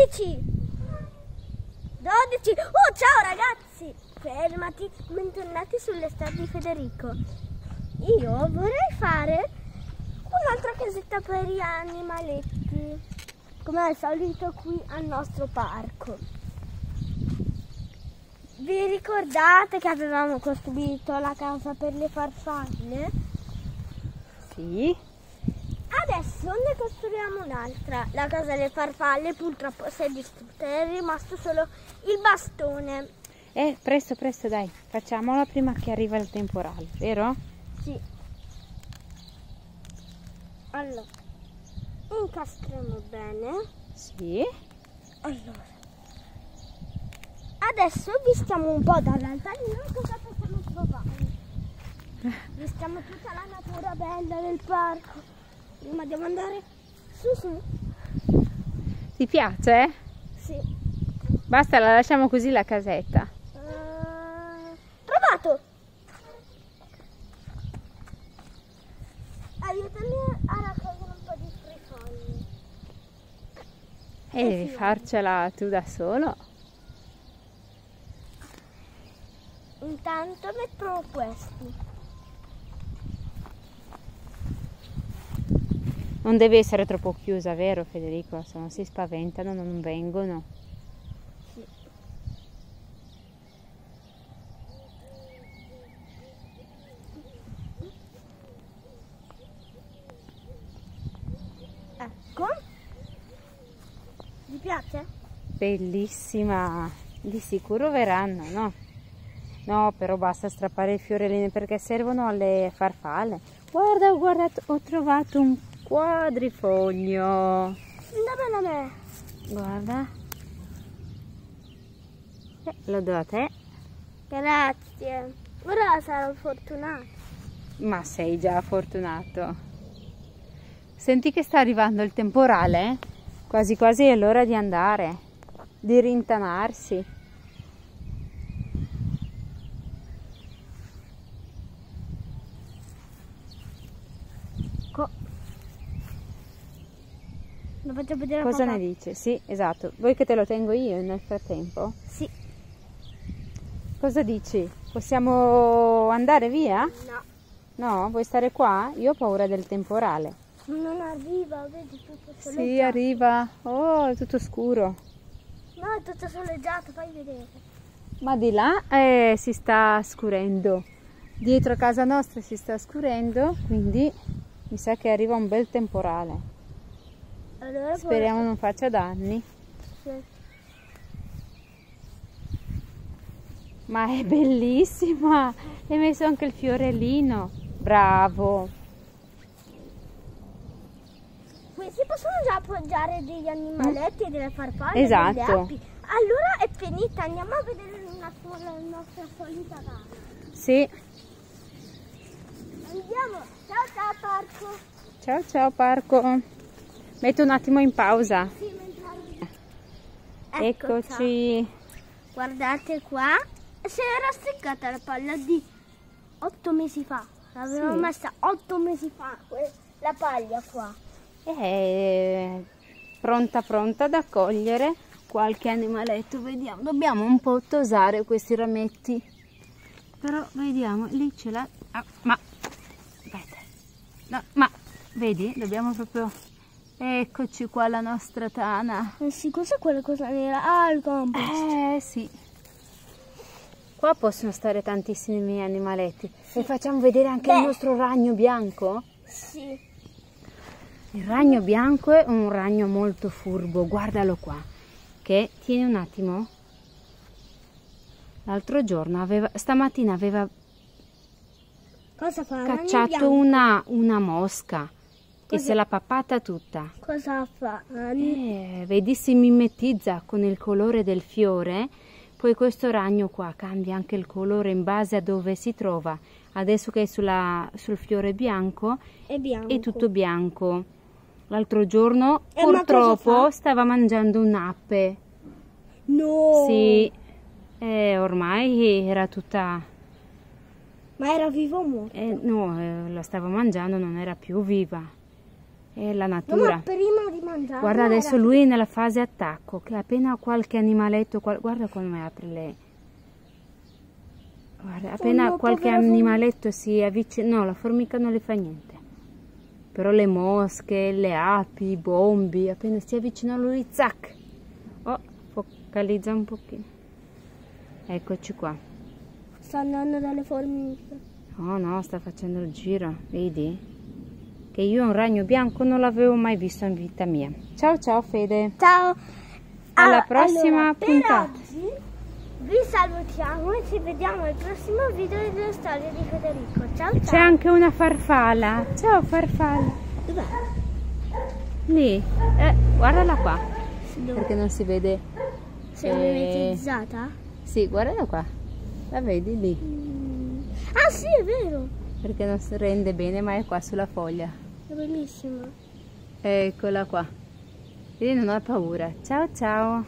11 12 Oh ciao ragazzi. Fermati Bentornati sull'estate di Federico. Io vorrei fare Un'altra casetta per gli animaletti Come al solito qui al nostro parco. Vi ricordate che avevamo costruito la casa per le farfalle? Sì. Adesso ne costruiamo un'altra. La casa delle farfalle purtroppo si è distrutta, è rimasto solo il bastone. Eh, presto, presto, dai. Facciamola prima che arriva il temporale, vero? Sì. Allora, incastriamo bene. Sì. Allora, adesso vistiamo un po' dall'altalino cosa possiamo trovare. Vistiamo tutta la natura bella del parco. Prima devo andare su su. Ti piace? Sì. Basta, la lasciamo così la casetta. Uh, trovato! Aiutami a raccogliere un po' di frifogli. E devi farcela tu da solo. Intanto metto questi. Non deve essere troppo chiusa, vero Federico? Se no si spaventano, non vengono. Sì. Ecco. Vi piace? Bellissima. Di sicuro verranno, no? No, però basta strappare i fiorellini perché servono alle farfalle. Guarda, ho, guardato, ho trovato un quadrifoglio. Dammelo a me. Guarda. Eh, lo do a te. Grazie. Ora sarò fortunato. Ma sei già fortunato. Senti che sta arrivando il temporale? Quasi quasi è l'ora di andare, di rintanarsi. Lo faccio vedere Cosa ne dice? Sì, esatto. Vuoi che te lo tengo io nel frattempo? Sì. Cosa dici? Possiamo andare via? No. No? Vuoi stare qua? Io ho paura del temporale. Non arriva, vedi tutto Sì, soleggiato. arriva. Oh, è tutto scuro. No, è tutto soleggiato, fai vedere. Ma di là eh, si sta scurendo. Dietro casa nostra si sta scurendo, quindi mi sa che arriva un bel temporale. Allora Speriamo non faccia danni. Sì. Ma è bellissima! Hai messo anche il fiorellino. Bravo! Qui si possono già appoggiare degli animaletti e delle farfalle, Esatto. Allora è finita, andiamo a vedere un attimo la nostra solita casa. Sì. Andiamo, ciao ciao parco. Ciao ciao parco. Metto un attimo in pausa. Sì. Ecco, ciao. Eccoci. Guardate qua, si era seccata la palla di otto mesi fa. L'avevamo Sì. messa otto mesi fa, la paglia qua. È pronta pronta ad accogliere qualche animaletto. Vediamo, dobbiamo un po' tosare questi rametti. Però vediamo, lì ce l'ha. ah, ma aspetta. No, ma vedi, dobbiamo proprio Eccoci qua la nostra tana. Eh sì, cos'è quella cosa nera? Ah, il compost. Eh sì. Qua possono stare tantissimi animaletti. E facciamo vedere anche il Beh. nostro ragno bianco. Sì. Il ragno bianco è un ragno molto furbo, guardalo qua. Che tieni un attimo. L'altro giorno aveva, stamattina aveva Cosa fa? Cacciato una, una mosca e se l'ha pappata tutta. Cosa fa? Eh, vedi si mimetizza con il colore del fiore, poi questo ragno qua cambia anche il colore in base a dove si trova. Adesso che è sulla- sul fiore bianco È bianco. è tutto bianco. L'altro giorno Eh, ma cosa purtroppo stava mangiando un'ape. No. Sì, eh, ormai era tutta... Ma era vivo o morto? eh, no, eh, la stava mangiando, non era più viva. È la No, natura. ma prima di mangiare. Guarda adesso lui è nella fase attacco, che appena qualche animaletto, qual- guarda come apre lei. Guarda, appena no, qualche animaletto si avvicina, no, la formica non le fa niente. Però le mosche, le api, i bombi, appena si avvicinano a lui, zac! Oh, focalizza un pochino. Eccoci qua. Sta andando dalle formiche. Oh no, sta facendo il giro, vedi? Che io un ragno bianco non l'avevo mai visto in vita mia. Ciao ciao Fede. Ciao. Alla prossima allora, puntata. Oggi vi salutiamo e ci vediamo al prossimo video delle storie di Federico. Ciao ciao. C'è anche una farfalla. Ciao farfalla. Dov'è? Lì. Eh, guardala qua. Dove? Perché non si vede. Sei Eh. mimetizzata? Sì, guardala qua. La vedi lì. Mm. Ah sì, è vero. Perché non si rende bene, ma è qua sulla foglia. È bellissima. Eccola qua. Vedi, non ha paura. Ciao ciao.